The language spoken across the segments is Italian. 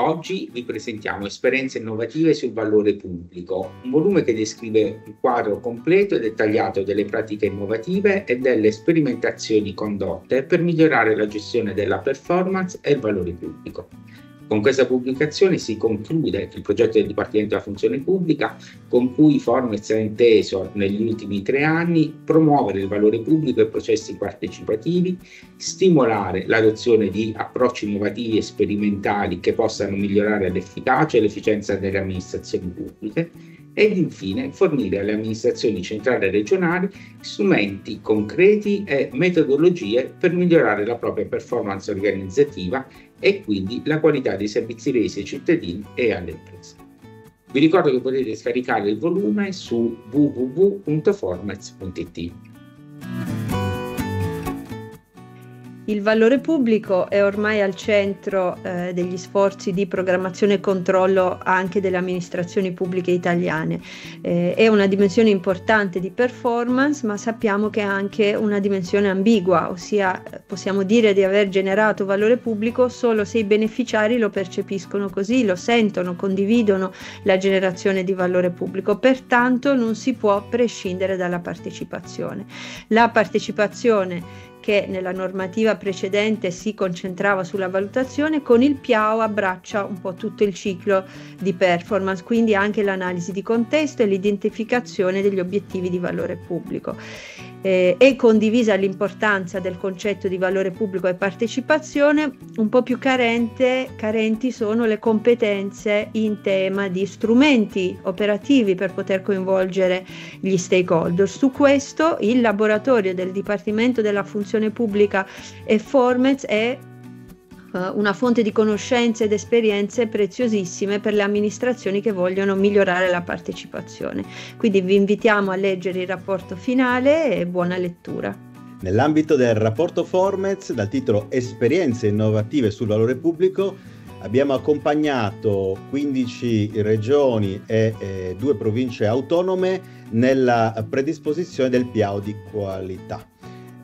Oggi vi presentiamo Esperienze innovative sul valore pubblico, un volume che descrive un quadro completo e dettagliato delle pratiche innovative e delle sperimentazioni condotte per migliorare la gestione della performance e il valore pubblico. Con questa pubblicazione si conclude il progetto del Dipartimento della Funzione Pubblica con cui Formez ha inteso negli ultimi tre anni promuovere il valore pubblico e processi partecipativi, stimolare l'adozione di approcci innovativi e sperimentali che possano migliorare l'efficacia e l'efficienza delle amministrazioni pubbliche ed infine fornire alle amministrazioni centrali e regionali strumenti concreti e metodologie per migliorare la propria performance organizzativa e quindi la qualità dei servizi resi ai cittadini e alle imprese. Vi ricordo che potete scaricare il volume su www.formats.it. Il valore pubblico è ormai al centro eh, degli sforzi di programmazione e controllo anche delle amministrazioni pubbliche italiane. Eh, è una dimensione importante di performance, ma sappiamo che è anche una dimensione ambigua, ossia possiamo dire di aver generato valore pubblico solo se i beneficiari lo percepiscono così, lo sentono, condividono la generazione di valore pubblico. Pertanto non si può prescindere dalla partecipazione. La partecipazione che nella normativa precedente si concentrava sulla valutazione, con il PIAO abbraccia un po' tutto il ciclo di performance, quindi anche l'analisi di contesto e l'identificazione degli obiettivi di valore pubblico eh, è condivisa l'importanza del concetto di valore pubblico e partecipazione, un po' più carente, carenti sono le competenze in tema di strumenti operativi per poter coinvolgere gli stakeholder. Su questo il laboratorio del Dipartimento della Funzione Pubblica e Formez è una fonte di conoscenze ed esperienze preziosissime per le amministrazioni che vogliono migliorare la partecipazione. Quindi vi invitiamo a leggere il rapporto finale e buona lettura. Nell'ambito del rapporto Formez, dal titolo Esperienze innovative sul valore pubblico, abbiamo accompagnato 15 regioni e eh, due province autonome nella predisposizione del piano di qualità.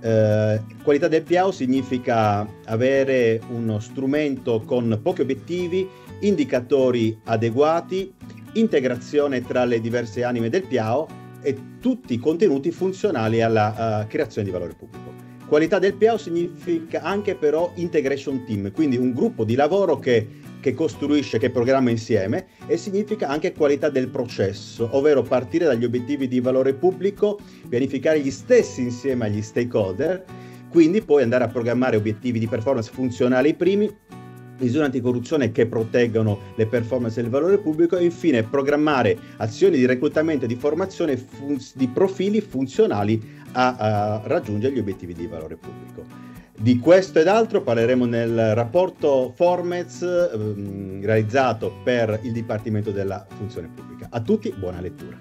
Eh, qualità del PIAO significa avere uno strumento con pochi obiettivi, indicatori adeguati, integrazione tra le diverse anime del PIAO e tutti i contenuti funzionali alla uh, creazione di valore pubblico. Qualità del PIAO significa anche però integration team, quindi un gruppo di lavoro che che costruisce, che programma insieme e significa anche qualità del processo, ovvero partire dagli obiettivi di valore pubblico, pianificare gli stessi insieme agli stakeholder, quindi poi andare a programmare obiettivi di performance funzionali primi, misure anticorruzione che proteggano le performance del valore pubblico e infine programmare azioni di reclutamento e di formazione fun- di profili funzionali a, a raggiungere gli obiettivi di valore pubblico. Di questo ed altro parleremo nel rapporto Formez ehm, realizzato per il Dipartimento della Funzione Pubblica. A tutti buona lettura.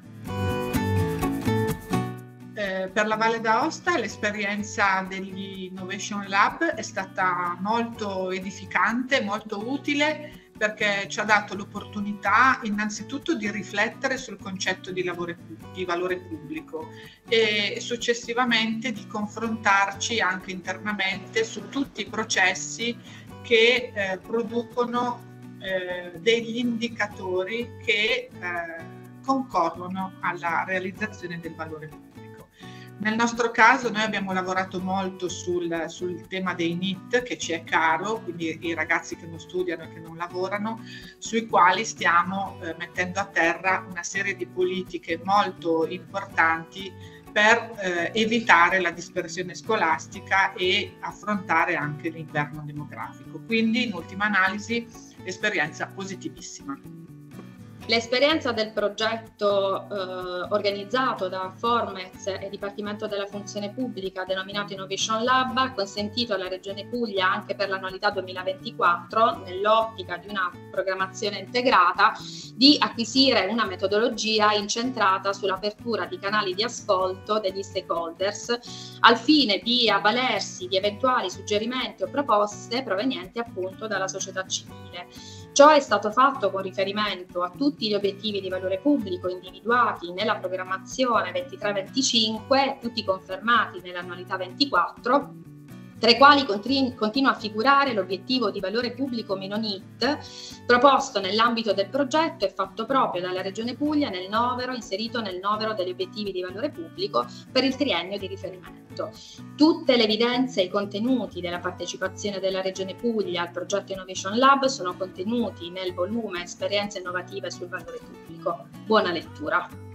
Eh, per la Valle d'Aosta l'esperienza degli Innovation Lab è stata molto edificante, molto utile perché ci ha dato l'opportunità innanzitutto di riflettere sul concetto di, lavoro, di valore pubblico e successivamente di confrontarci anche internamente su tutti i processi che eh, producono eh, degli indicatori che eh, concorrono alla realizzazione del valore pubblico. Nel nostro caso noi abbiamo lavorato molto sul, sul, tema dei NIT che ci è caro, quindi i ragazzi che non studiano e che non lavorano, sui quali stiamo eh, mettendo a terra una serie di politiche molto importanti per eh, evitare la dispersione scolastica e affrontare anche l'inverno demografico. Quindi in ultima analisi esperienza positivissima. L'esperienza del progetto eh, organizzato da Formez e Dipartimento della Funzione Pubblica denominato Innovation Lab ha consentito alla Regione Puglia anche per l'annualità 2024, nell'ottica di una programmazione integrata, di acquisire una metodologia incentrata sull'apertura di canali di ascolto degli stakeholders al fine di avvalersi di eventuali suggerimenti o proposte provenienti appunto dalla società civile. Ciò è stato fatto con riferimento a tutti gli obiettivi di valore pubblico individuati nella programmazione 23-25, tutti confermati nell'annualità 24 tra i quali continua a figurare l'obiettivo di valore pubblico Menonit proposto nell'ambito del progetto e fatto proprio dalla Regione Puglia nel novero, inserito nel novero degli obiettivi di valore pubblico per il triennio di riferimento. Tutte le evidenze e i contenuti della partecipazione della Regione Puglia al progetto Innovation Lab sono contenuti nel volume Esperienze innovative sul valore pubblico. Buona lettura.